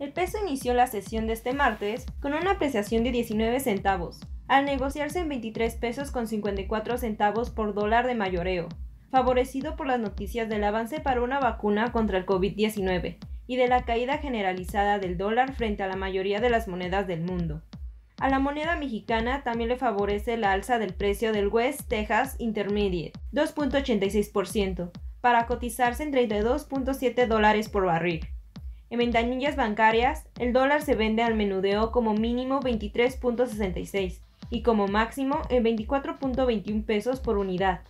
El peso inició la sesión de este martes con una apreciación de 19 centavos, al negociarse en 23 pesos con 54 centavos por dólar de mayoreo, favorecido por las noticias del avance para una vacuna contra el COVID-19 y de la caída generalizada del dólar frente a la mayoría de las monedas del mundo. A la moneda mexicana también le favorece la alza del precio del West Texas Intermediate, 2.86%, para cotizarse en 32.7 dólares por barril. En ventanillas bancarias, el dólar se vende al menudeo como mínimo 23.66 y como máximo en 24.21 pesos por unidad.